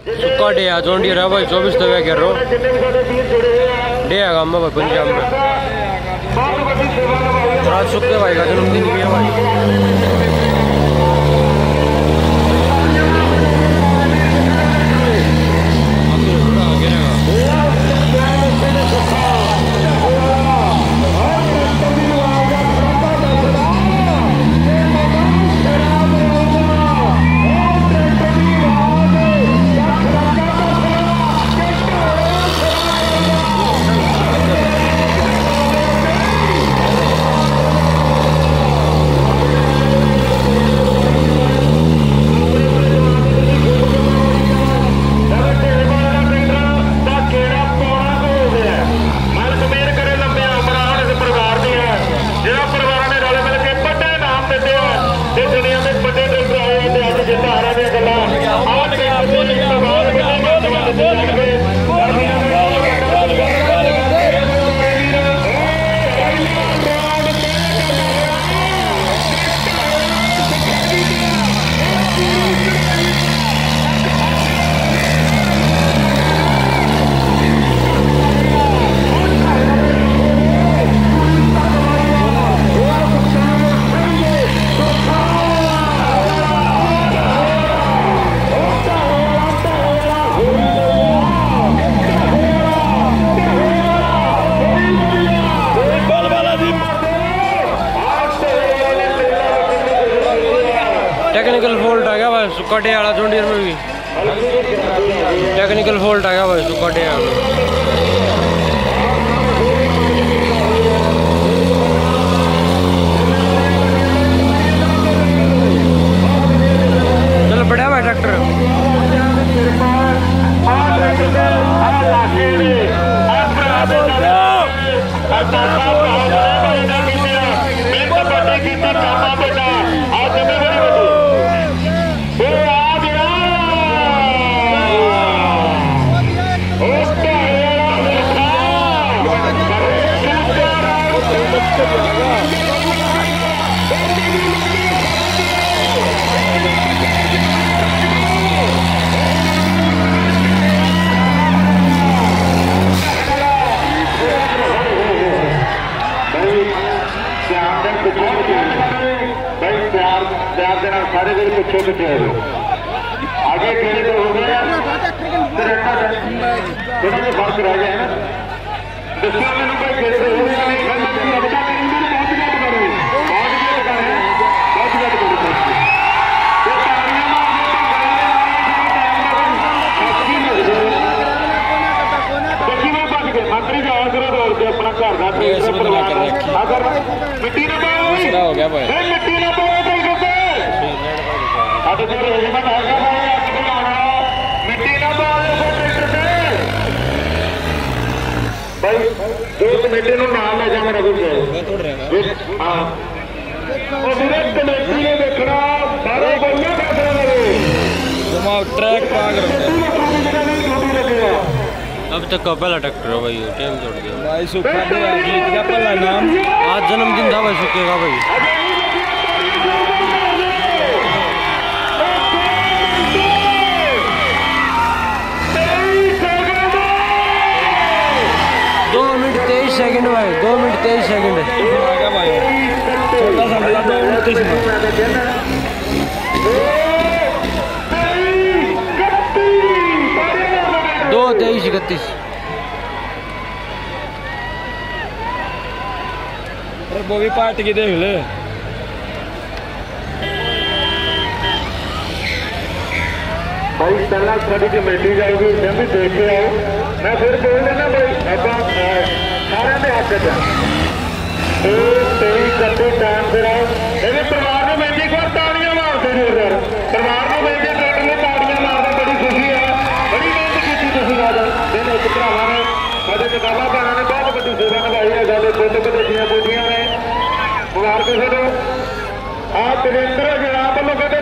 सुक्का डे है जोन रहा भाई, चौबीस तो कह रहा डे है काम भाई, पंजाब में। राज सुखे भाई का जन्मदिन भी है भाई। टेक्निकल फॉल्ट आ गया भाई सुक्काटे वाला जोंडियर में भी। टेक्निकल फॉल्ट आ गया भाई सुक्काटे वाला बढ़िया सारे दिन पिछले पिछे हो आगे खेले तो हो गए थोड़ा फ़र्क रह गया है दसों मैंने कोई खेले तो हो गया ये ऐसे बदला कर रखी दूसरा हो गया भाई। भाई दो कमेटी नाल ले जा मेरा कुछ कमेटी ने देखना सारे बोलना बैठना ट्रैक पा कर अब तक का पहला ट्रैक्टर है भाई टाइम जोड़ गया भाई सुखा दे जीत का पहला नाम। आज जन्मदिन था भाई सुक्के का भाई। दो मिनट तेईस सेकंड भाई दो मिनट तेईस सेकंड छोटा सा दो उनतीस में। दो तेईस इकतीस वो भी पार्टी की देख ले। भाई पहला जाएगी मैं भी देख मैं फिर बोल देना भाई ऐसा तो, सारे हाथ टाइम ਸਾਡੇ ਕਿਤਾਬਾਂ ਭੈਣਾਂ ਨੇ ਬਹੁਤ ਵੱਡੀ ਸੇਵਾ ਨਿਭਾਈ ਹੈ ਸਾਡੇ ਪੁੱਤ ਭਤੀਜੀਆਂ ਬੋਟੀਆਂ ਨੇ ਮੁਬਾਰਕ ਤੁਹਾਨੂੰ ਆ ਤੇਰਿੰਦਰ ਜਨਾਬ ਵੱਲੋਂ ਕਹਿੰਦੇ